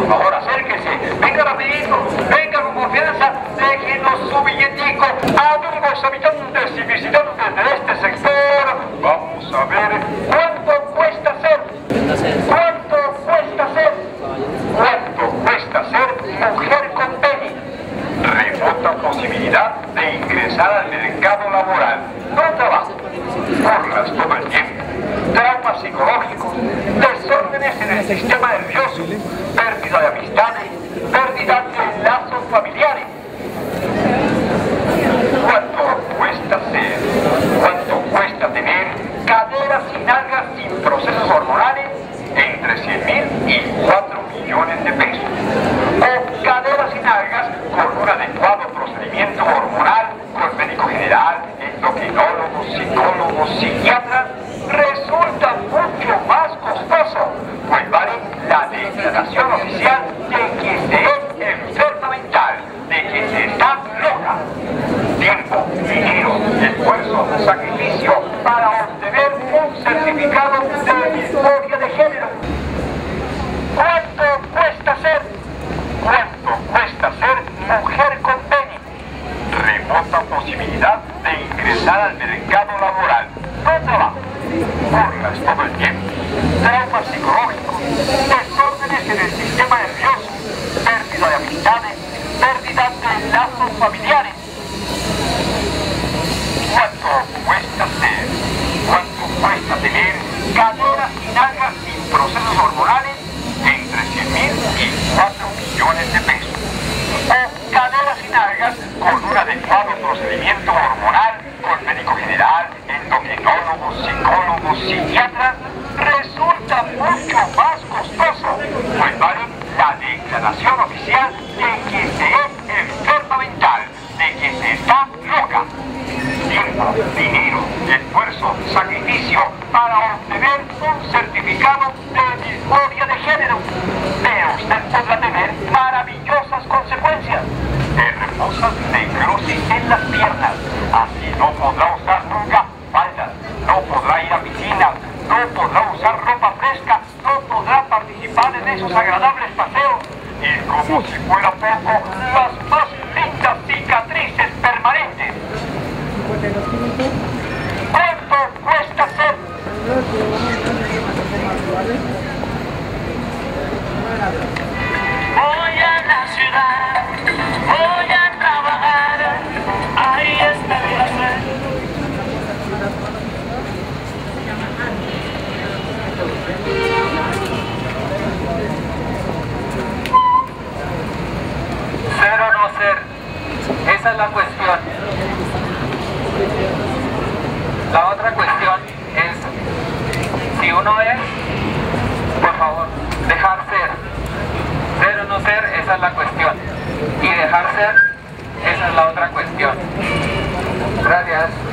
por favor acérquese, venga rapidito, venga con confianza, déjenos su billetico, amigos habitantes y visitantes de este sector, vamos a ver cuánto cuesta ser, cuánto cuesta ser, cuánto cuesta ser mujer con tenis, remota posibilidad de ingresar al mercado. Sistema nervioso. Pérdida de amistades. Pérdida de lazos familiares. ¿Cuánto cuesta ser? ¿Cuánto cuesta tener caderas y nalgas sin procesos hormonales? Entre 100 mil y 4 millones de pesos. O caderas y nalgas con un adecuado procedimiento hormonal con médico general, endocrinólogo, psicólogo, psiquiatra, resulta mucho más costoso, pues vale la declaración oficial de que se es enferma mental, de que se está loca. Tiempo, dinero, esfuerzo, sacrificio para obtener un certificado de disforia de género. ¿Cuánto cuesta ser? ¿Cuánto cuesta ser mujer con pene? Remota posibilidad de ingresar al mercado laboral. No trabajo. Burlas todo el tiempo. Traumas psicológicos. Desórdenes en el sistema nervioso. Pérdida de amistades. Pérdida de lazos familiares. ¿Cuánto cuesta ser? ¿Cuánto cuesta tener caderas y nalgas sin procesos hormonales? Entre 100 mil y 4 millones de pesos. O caderas y nalgas con un adecuado procedimiento hormonal con médico general, endocrinólogo, psicólogo, psiquiatra, resulta mucho más costoso, pues la declaración oficial de que se es enferma mental, de que se está loca. Tiempo, dinero, esfuerzo, sacrificio para obtener un certificado de disforia de género. Pero usted podrá tener maravillosas consecuencias. Hermosas necrosis en las piernas. No podrá usar nunca faldas, no podrá ir a piscinas, no podrá usar ropa fresca, no podrá participar en esos agradables paseos. Y como si fuera poco, las más lindas cicatrices permanentes. ¿Cuánto cuesta ser? Esa es la cuestión. La otra cuestión es, si uno es, por favor, dejar ser. Ser o no ser, esa es la cuestión. Y dejar ser, esa es la otra cuestión. Gracias.